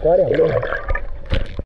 aquário é louco.